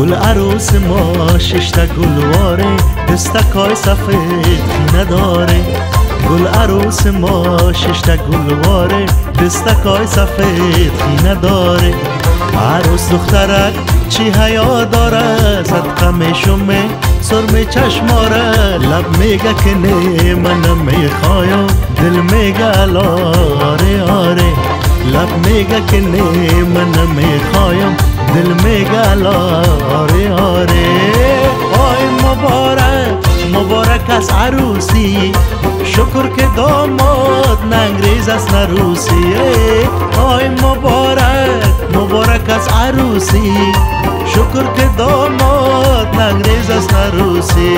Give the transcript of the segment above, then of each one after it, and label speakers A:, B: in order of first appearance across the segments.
A: گل عروس ما ششتا گلواره دستکای سفید نداره. گل عروس ما ششتا گلواره دستکای سفید نداره. عروس دخترک چی حیا داره؟ صدقه میشمه سرم چشماره. لب میگه که نه من می‌خوایم دل میگه لاره آره. لب میگه که نه من می‌خوایم دل میگه آره آره آی مبارک مبارک از عروسی شکر که داماد ننگریز از نروسی آی مبارک مبارک از عروسی شکر که داماد ننگریز از نروسی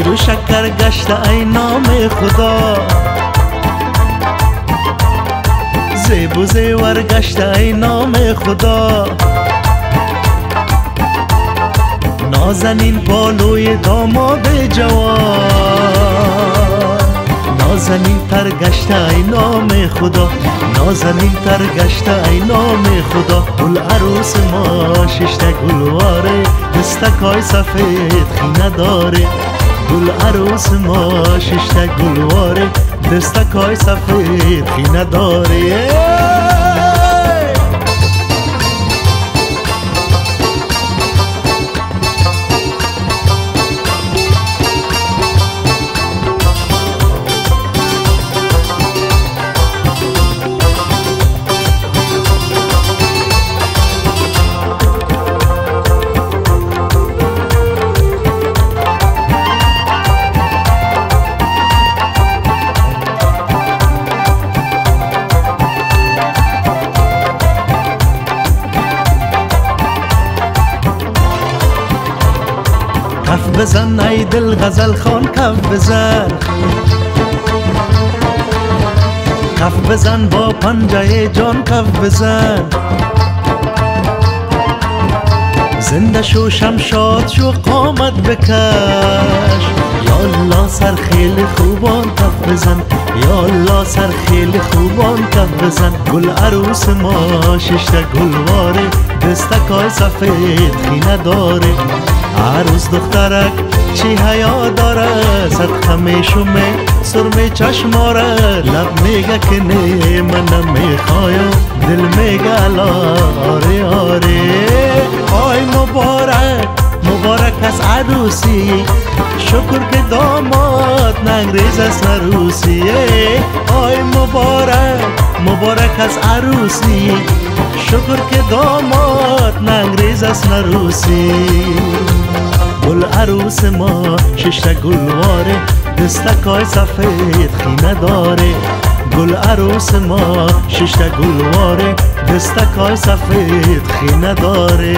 A: شیر و شکر گشته ای نام خدا زیب و زیور گشته ای نام خدا نازنین بالوی داماد جوان نازنین تر گشته ای نام خدا نازنین تر گشته ای نام خدا گل عروس ما ششته گلواره دستکای سفید خینه داره گل عروس ما ششته گلواره دستکای سفید خینه داره بزن ای دل غزل خان کف بزن. کف بزن با پنجه جان کف بزن. زنده شو شمشاد شو قامت بکش. یا الله سر خیلی خوبان کف بزن. یا الله سر خیلی خوبان کف بزن. گل عروس ما ششته گلواره. دستکای سفید خینه داره عروس دخترک چی حیا داره؟ صدقه میشومه سرم چشماره لب میگه که نه من نمی‌خوایم دل میگه آره آره. آی مبارک مبارک از عروسی. شکر که داماد ننگریز از نروسی آی مبارک مبارک از عروسی. شکر که داماد ننگریز از نروسی گل عروس ما ششته گلواره دستکای سفید خینه داره گل عروس ما ششته گلواره دستکای سفید خینه داره